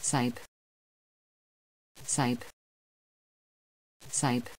Sipe. Sipe. Sipe.